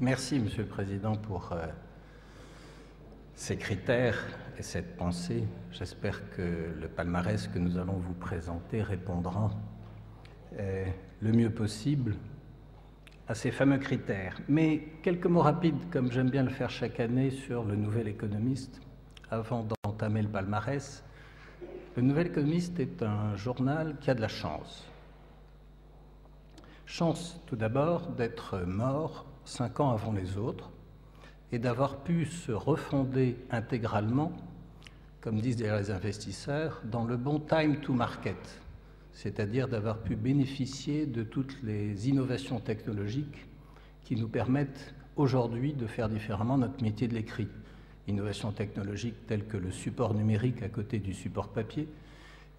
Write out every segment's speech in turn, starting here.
Merci, Monsieur le Président, pour euh, ces critères et cette pensée. J'espère que le palmarès que nous allons vous présenter répondra euh, le mieux possible à ces fameux critères. Mais quelques mots rapides, comme j'aime bien le faire chaque année, sur le Nouvel Économiste, avant d'entamer le palmarès. Le Nouvel Économiste est un journal qui a de la chance. Chance tout d'abord d'être mort cinq ans avant les autres et d'avoir pu se refonder intégralement, comme disent les investisseurs, dans le bon time to market, c'est-à-dire d'avoir pu bénéficier de toutes les innovations technologiques qui nous permettent aujourd'hui de faire différemment notre métier de l'écrit. Innovations technologiques telles que le support numérique à côté du support papier,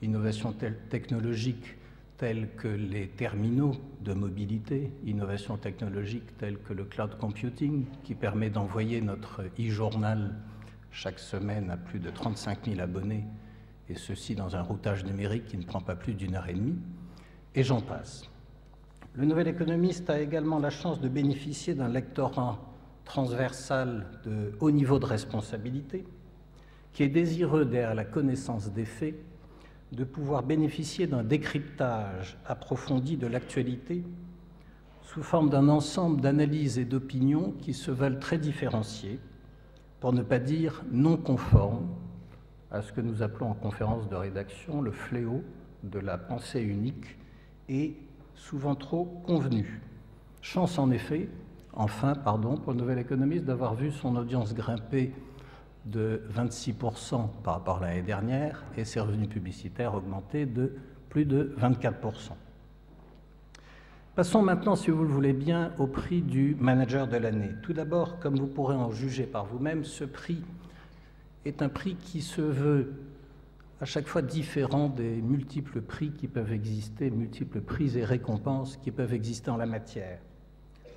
innovations technologiques telles que les terminaux de mobilité, innovations technologiques telles que le cloud computing, qui permet d'envoyer notre e-journal chaque semaine à plus de 35 000 abonnés, et ceci dans un routage numérique qui ne prend pas plus d'une heure et demie, et j'en passe. Le nouvel économiste a également la chance de bénéficier d'un lectorat transversal de haut niveau de responsabilité, qui est désireux derrière la connaissance des faits de pouvoir bénéficier d'un décryptage approfondi de l'actualité sous forme d'un ensemble d'analyses et d'opinions qui se veulent très différenciées, pour ne pas dire non conformes à ce que nous appelons en conférence de rédaction le fléau de la pensée unique et souvent trop convenue. Chance en effet, enfin, pardon, pour le nouvel économiste d'avoir vu son audience grimper de 26% par rapport à l'année dernière et ses revenus publicitaires augmenter de plus de 24%. Passons maintenant, si vous le voulez bien, au prix du manager de l'année. Tout d'abord, comme vous pourrez en juger par vous-même, ce prix est un prix qui se veut à chaque fois différent des multiples prix qui peuvent exister, multiples prix et récompenses qui peuvent exister en la matière.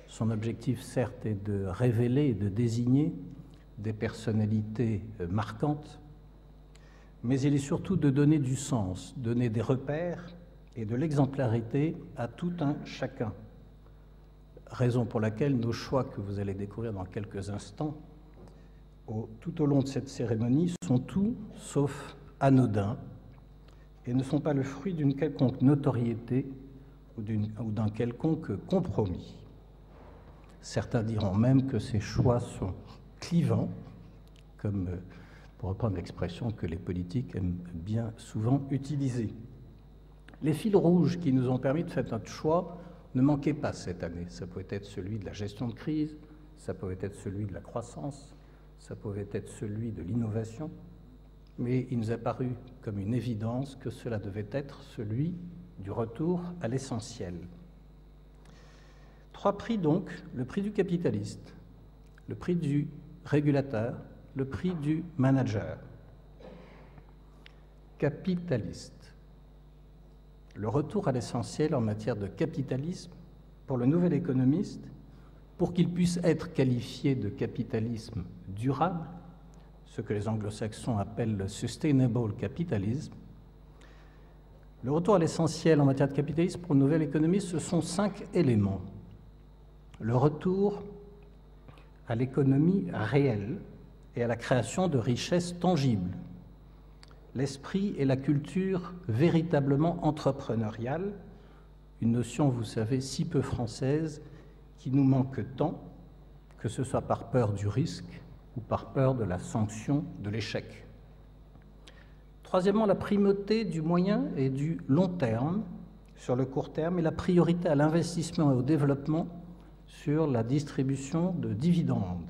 Son objectif, certes, est de révéler et de désigner des personnalités euh, marquantes, mais il est surtout de donner du sens, donner des repères et de l'exemplarité à tout un chacun. Raison pour laquelle nos choix que vous allez découvrir dans quelques instants, tout au long de cette cérémonie, sont tout sauf anodins et ne sont pas le fruit d'une quelconque notoriété ou d'un quelconque compromis. Certains diront même que ces choix sont clivant, comme euh, pour reprendre l'expression que les politiques aiment bien souvent utiliser. Les fils rouges qui nous ont permis de faire notre choix ne manquaient pas cette année. Ça pouvait être celui de la gestion de crise, ça pouvait être celui de la croissance, ça pouvait être celui de l'innovation, mais il nous a paru comme une évidence que cela devait être celui du retour à l'essentiel. Trois prix donc, le prix du capitaliste, le prix du régulateur, le prix du manager. Capitaliste. Le retour à l'essentiel en matière de capitalisme pour le nouvel économiste, pour qu'il puisse être qualifié de capitalisme durable, ce que les anglo-saxons appellent le sustainable capitalism, le retour à l'essentiel en matière de capitalisme pour le nouvel économiste, ce sont cinq éléments. Le retour à l'économie réelle et à la création de richesses tangibles. L'esprit et la culture véritablement entrepreneuriale, une notion, vous savez, si peu française, qui nous manque tant, que ce soit par peur du risque ou par peur de la sanction de l'échec. Troisièmement, la primauté du moyen et du long terme sur le court terme et la priorité à l'investissement et au développement sur la distribution de dividendes.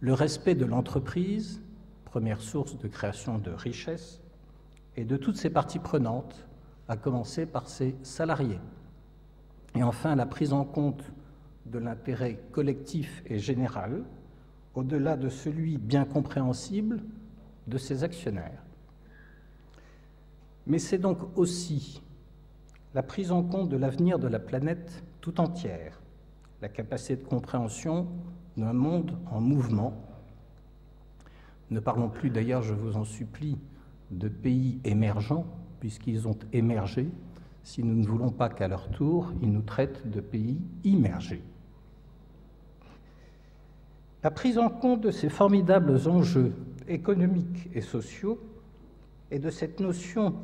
Le respect de l'entreprise, première source de création de richesses, et de toutes ses parties prenantes, à commencer par ses salariés. Et enfin, la prise en compte de l'intérêt collectif et général, au-delà de celui bien compréhensible de ses actionnaires. Mais c'est donc aussi la prise en compte de l'avenir de la planète tout entière, la capacité de compréhension d'un monde en mouvement. Ne parlons plus d'ailleurs, je vous en supplie, de pays émergents, puisqu'ils ont émergé, si nous ne voulons pas qu'à leur tour, ils nous traitent de pays immergés. La prise en compte de ces formidables enjeux économiques et sociaux et de cette notion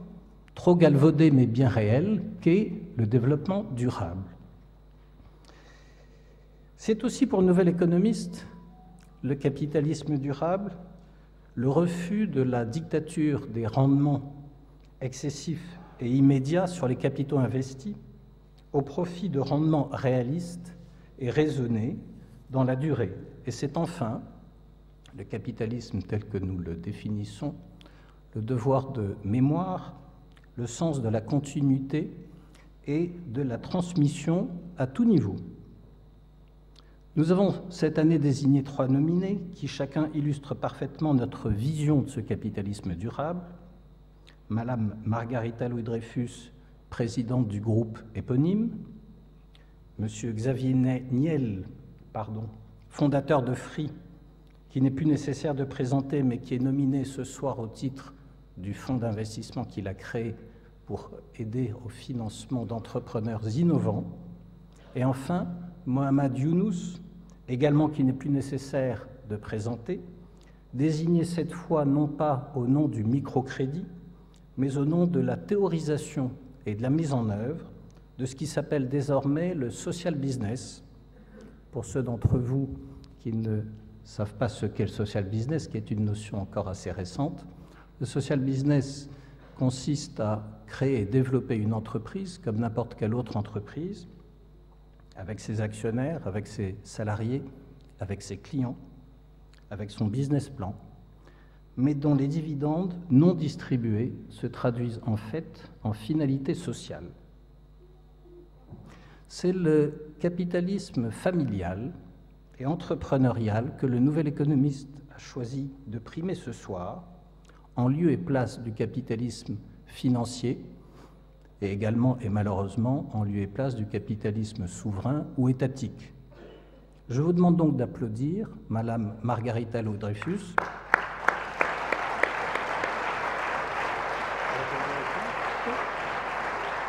trop galvaudée mais bien réelle qu'est le développement durable. C'est aussi pour le nouvel économiste le capitalisme durable, le refus de la dictature des rendements excessifs et immédiats sur les capitaux investis au profit de rendements réalistes et raisonnés dans la durée. Et c'est enfin le capitalisme tel que nous le définissons, le devoir de mémoire, le sens de la continuité et de la transmission à tout niveau. Nous avons cette année désigné trois nominés qui chacun illustre parfaitement notre vision de ce capitalisme durable. Madame Margarita Louis-Dreyfus, présidente du groupe éponyme, Monsieur Xavier Niel, pardon, fondateur de Free, qui n'est plus nécessaire de présenter, mais qui est nominé ce soir au titre du fonds d'investissement qu'il a créé pour aider au financement d'entrepreneurs innovants. Et enfin, Mohamed Younous, également qui n'est plus nécessaire de présenter, désigné cette fois non pas au nom du microcrédit, mais au nom de la théorisation et de la mise en œuvre de ce qui s'appelle désormais le social business. Pour ceux d'entre vous qui ne savent pas ce qu'est le social business, qui est une notion encore assez récente, le social business consiste à créer et développer une entreprise comme n'importe quelle autre entreprise, avec ses actionnaires, avec ses salariés, avec ses clients, avec son business plan, mais dont les dividendes non distribués se traduisent en fait en finalité sociale. C'est le capitalisme familial et entrepreneurial que le nouvel économiste a choisi de primer ce soir, en lieu et place du capitalisme financier, et également et malheureusement en lieu et place du capitalisme souverain ou étatique. Je vous demande donc d'applaudir Madame Margarita Dreyfus.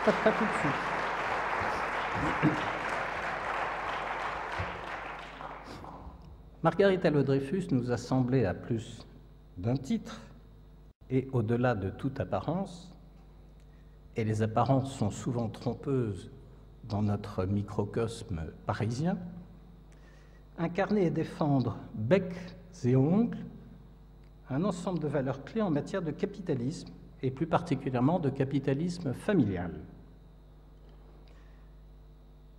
Pas, tout de suite. Margarita Dreyfus nous a semblé à plus d'un titre et au-delà de toute apparence et les apparences sont souvent trompeuses dans notre microcosme parisien, incarner et défendre bec et ongles un ensemble de valeurs clés en matière de capitalisme et plus particulièrement de capitalisme familial.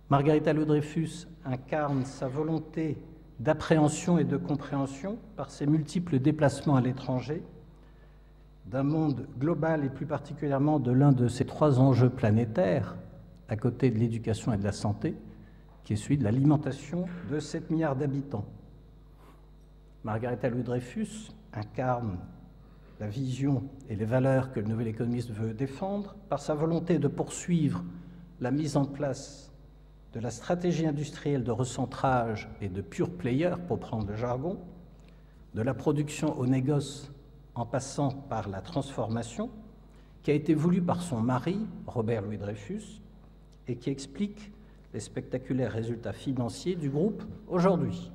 Margarita Dreyfus incarne sa volonté d'appréhension et de compréhension par ses multiples déplacements à l'étranger d'un monde global et plus particulièrement de l'un de ces trois enjeux planétaires, à côté de l'éducation et de la santé, qui est celui de l'alimentation de 7 milliards d'habitants. Margaretha Louis-Dreyfus incarne la vision et les valeurs que le nouvel économiste veut défendre par sa volonté de poursuivre la mise en place de la stratégie industrielle de recentrage et de pure player, pour prendre le jargon, de la production au négoce en passant par la transformation, qui a été voulue par son mari, Robert Louis Dreyfus, et qui explique les spectaculaires résultats financiers du groupe aujourd'hui.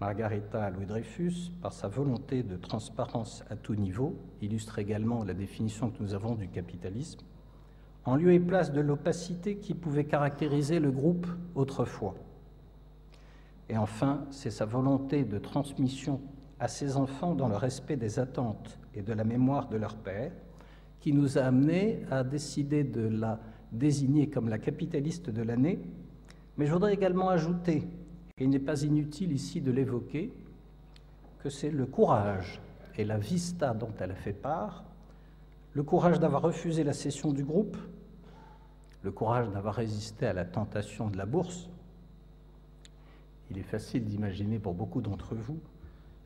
Margarita Louis Dreyfus, par sa volonté de transparence à tout niveau, illustre également la définition que nous avons du capitalisme, en lieu et place de l'opacité qui pouvait caractériser le groupe autrefois. Et enfin, c'est sa volonté de transmission à ses enfants dans le respect des attentes et de la mémoire de leur père, qui nous a amenés à décider de la désigner comme la capitaliste de l'année. Mais je voudrais également ajouter, et il n'est pas inutile ici de l'évoquer, que c'est le courage et la vista dont elle a fait part, le courage d'avoir refusé la cession du groupe, le courage d'avoir résisté à la tentation de la bourse. Il est facile d'imaginer pour beaucoup d'entre vous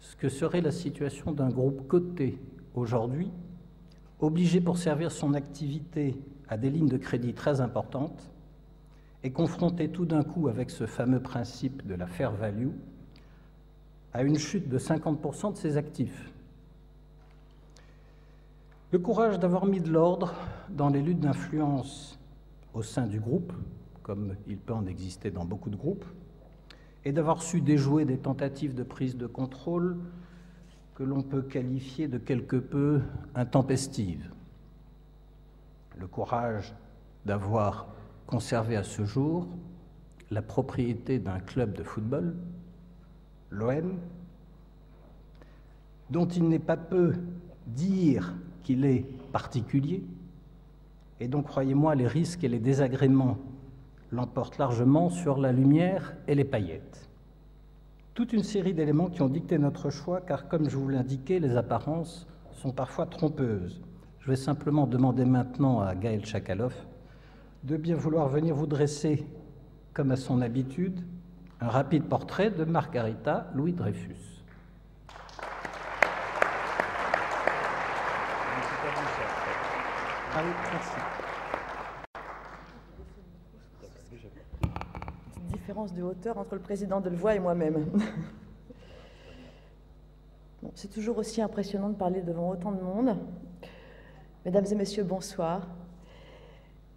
ce que serait la situation d'un groupe coté aujourd'hui, obligé pour servir son activité à des lignes de crédit très importantes et confronté tout d'un coup avec ce fameux principe de la fair value à une chute de 50% de ses actifs. Le courage d'avoir mis de l'ordre dans les luttes d'influence au sein du groupe, comme il peut en exister dans beaucoup de groupes, et d'avoir su déjouer des tentatives de prise de contrôle que l'on peut qualifier de quelque peu intempestives. Le courage d'avoir conservé à ce jour la propriété d'un club de football, l'OM, dont il n'est pas peu dire qu'il est particulier, et donc croyez-moi, les risques et les désagréments l'emportent largement sur la lumière et les paillettes. Toute une série d'éléments qui ont dicté notre choix, car comme je vous l'indiquais, les apparences sont parfois trompeuses. Je vais simplement demander maintenant à Gaël Chakalov de bien vouloir venir vous dresser, comme à son habitude, un rapide portrait de Margarita Louis Dreyfus. De hauteur entre le président Delevoye et moi-même. C'est toujours aussi impressionnant de parler devant autant de monde. Mesdames et messieurs, bonsoir.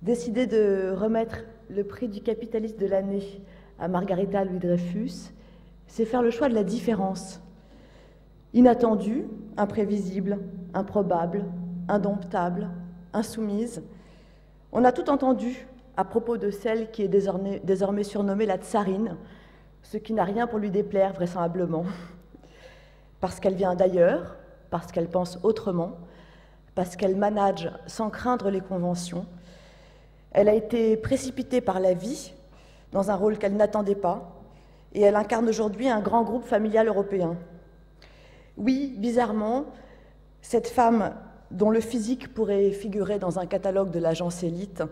Décider de remettre le prix du capitaliste de l'année à Margarita Louis Dreyfus, c'est faire le choix de la différence. Inattendue, imprévisible, improbable, indomptable, insoumise. On a tout entendu à propos de celle qui est désormais, surnommée la tsarine, ce qui n'a rien pour lui déplaire vraisemblablement, parce qu'elle vient d'ailleurs, parce qu'elle pense autrement, parce qu'elle manage sans craindre les conventions. Elle a été précipitée par la vie dans un rôle qu'elle n'attendait pas, et elle incarne aujourd'hui un grand groupe familial européen. Oui, bizarrement, cette femme dont le physique pourrait figurer dans un catalogue de l'agence élite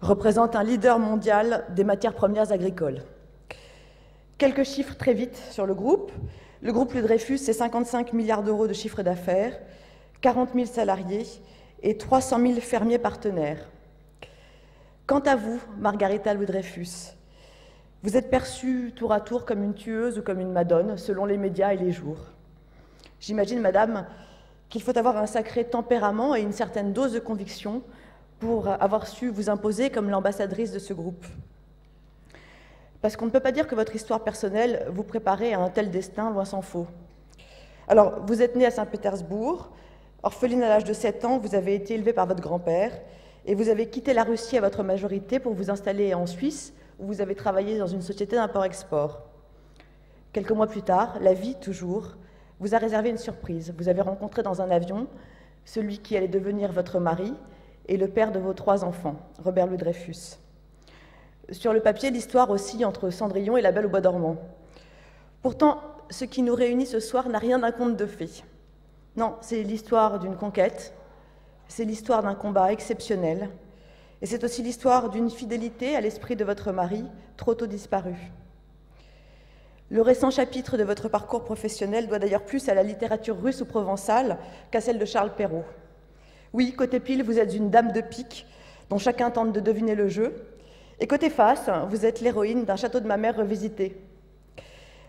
représente un leader mondial des matières premières agricoles. Quelques chiffres très vite sur le groupe. Le groupe Le Dreyfus, c'est 55 milliards d'euros de chiffre d'affaires, 40 000 salariés et 300 000 fermiers partenaires. Quant à vous, Margarita Louis Dreyfus, vous êtes perçue tour à tour comme une tueuse ou comme une madone, selon les médias et les jours. J'imagine, madame, qu'il faut avoir un sacré tempérament et une certaine dose de conviction pour avoir su vous imposer comme l'ambassadrice de ce groupe. Parce qu'on ne peut pas dire que votre histoire personnelle vous préparait à un tel destin, loin s'en faut. Alors, vous êtes née à Saint-Pétersbourg, orpheline à l'âge de 7 ans, vous avez été élevée par votre grand-père, et vous avez quitté la Russie à votre majorité pour vous installer en Suisse, où vous avez travaillé dans une société d'import-export. Quelques mois plus tard, la vie, toujours, vous a réservé une surprise. Vous avez rencontré dans un avion celui qui allait devenir votre mari, et le père de vos trois enfants, Robert Louis Dreyfus. Sur le papier, l'histoire oscille entre Cendrillon et La Belle au Bois dormant. Pourtant, ce qui nous réunit ce soir n'a rien d'un conte de fées. Non, c'est l'histoire d'une conquête, c'est l'histoire d'un combat exceptionnel, et c'est aussi l'histoire d'une fidélité à l'esprit de votre mari, trop tôt disparu. Le récent chapitre de votre parcours professionnel doit d'ailleurs plus à la littérature russe ou provençale qu'à celle de Charles Perrault. Oui, côté pile, vous êtes une dame de pique dont chacun tente de deviner le jeu. Et côté face, vous êtes l'héroïne d'un château de ma mère revisité.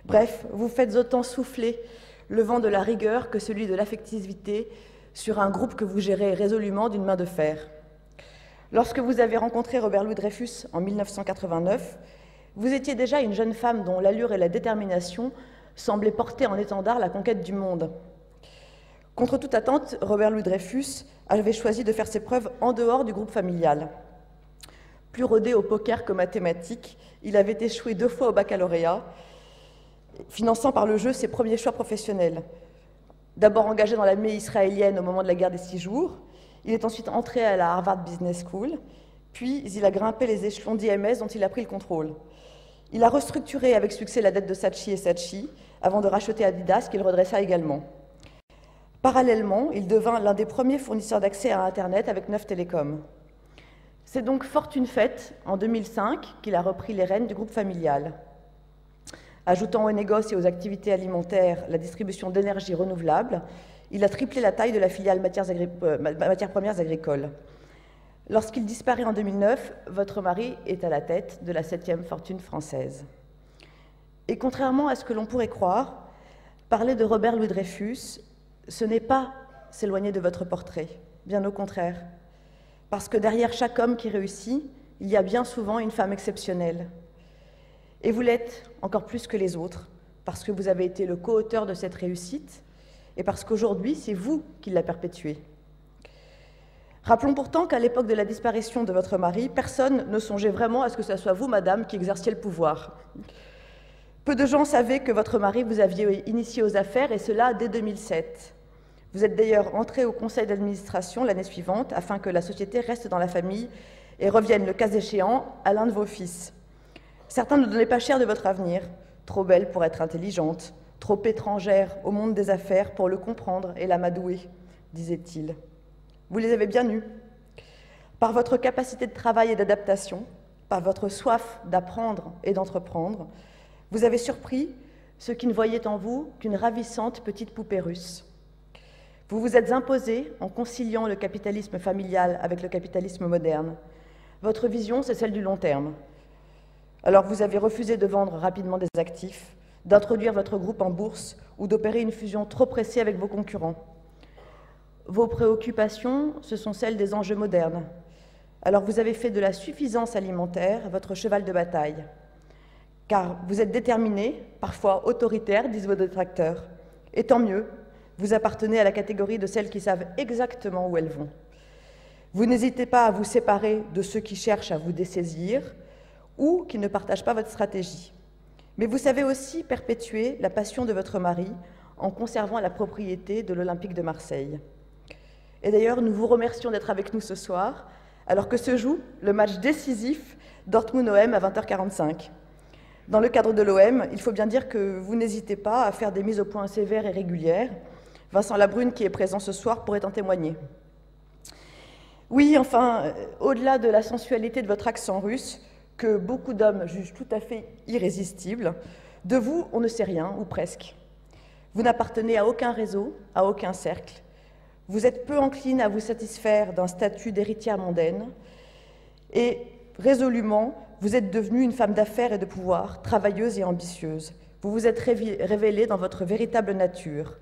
Bref, vous faites autant souffler le vent de la rigueur que celui de l'affectivité sur un groupe que vous gérez résolument d'une main de fer. Lorsque vous avez rencontré Robert Louis Dreyfus en 1989, vous étiez déjà une jeune femme dont l'allure et la détermination semblaient porter en étendard la conquête du monde. Contre toute attente, Robert Louis Dreyfus avait choisi de faire ses preuves en dehors du groupe familial. Plus rodé au poker que mathématique, il avait échoué deux fois au baccalauréat, finançant par le jeu ses premiers choix professionnels. D'abord engagé dans l'armée israélienne au moment de la guerre des six jours, il est ensuite entré à la Harvard Business School, puis il a grimpé les échelons d'IMS dont il a pris le contrôle. Il a restructuré avec succès la dette de Sachi et Sachi avant de racheter Adidas qu'il redressa également. Parallèlement, il devint l'un des premiers fournisseurs d'accès à Internet avec Neuf Télécom. C'est donc fortune faite, en 2005, qu'il a repris les rênes du groupe familial. Ajoutant aux négoces et aux activités alimentaires la distribution d'énergie renouvelable, il a triplé la taille de la filiale matières, euh, matières premières agricoles. Lorsqu'il disparaît en 2009, votre mari est à la tête de la septième fortune française. Et contrairement à ce que l'on pourrait croire, parler de Robert Louis Dreyfus ce n'est pas s'éloigner de votre portrait, bien au contraire. Parce que derrière chaque homme qui réussit, il y a bien souvent une femme exceptionnelle. Et vous l'êtes encore plus que les autres, parce que vous avez été le co-auteur de cette réussite et parce qu'aujourd'hui, c'est vous qui la perpétuez. Rappelons pourtant qu'à l'époque de la disparition de votre mari, personne ne songeait vraiment à ce que ce soit vous, madame, qui exerciez le pouvoir. Peu de gens savaient que votre mari vous aviez initié aux affaires, et cela dès 2007. Vous êtes d'ailleurs entré au conseil d'administration l'année suivante afin que la société reste dans la famille et revienne, le cas échéant, à l'un de vos fils. Certains ne donnaient pas cher de votre avenir, trop belle pour être intelligente, trop étrangère au monde des affaires pour le comprendre et l'amadouer, disait-il. Vous les avez bien eus. Par votre capacité de travail et d'adaptation, par votre soif d'apprendre et d'entreprendre, vous avez surpris ceux qui ne voyaient en vous qu'une ravissante petite poupée russe. Vous vous êtes imposé en conciliant le capitalisme familial avec le capitalisme moderne. Votre vision, c'est celle du long terme. Alors vous avez refusé de vendre rapidement des actifs, d'introduire votre groupe en bourse ou d'opérer une fusion trop pressée avec vos concurrents. Vos préoccupations, ce sont celles des enjeux modernes. Alors vous avez fait de la suffisance alimentaire votre cheval de bataille. Car vous êtes déterminé, parfois autoritaire, disent vos détracteurs. Et tant mieux, vous appartenez à la catégorie de celles qui savent exactement où elles vont. Vous n'hésitez pas à vous séparer de ceux qui cherchent à vous dessaisir ou qui ne partagent pas votre stratégie. Mais vous savez aussi perpétuer la passion de votre mari en conservant la propriété de l'Olympique de Marseille. Et d'ailleurs, nous vous remercions d'être avec nous ce soir, alors que se joue le match décisif Dortmund-OM à 20h45. Dans le cadre de l'OM, il faut bien dire que vous n'hésitez pas à faire des mises au point sévères et régulières. Vincent Labrune, qui est présent ce soir, pourrait en témoigner. Oui, enfin, euh, au-delà de la sensualité de votre accent russe, que beaucoup d'hommes jugent tout à fait irrésistible, de vous, on ne sait rien, ou presque. Vous n'appartenez à aucun réseau, à aucun cercle. Vous êtes peu encline à vous satisfaire d'un statut d'héritière mondaine et résolument, vous êtes devenue une femme d'affaires et de pouvoir, travailleuse et ambitieuse. Vous vous êtes révélée dans votre véritable nature.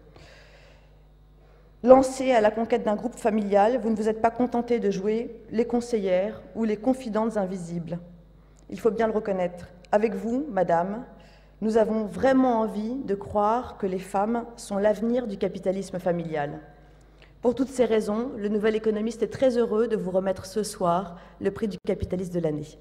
Lancée à la conquête d'un groupe familial, vous ne vous êtes pas contentée de jouer les conseillères ou les confidentes invisibles. Il faut bien le reconnaître. Avec vous, madame, nous avons vraiment envie de croire que les femmes sont l'avenir du capitalisme familial. Pour toutes ces raisons, le Nouvel Économiste est très heureux de vous remettre ce soir le prix du capitaliste de l'année.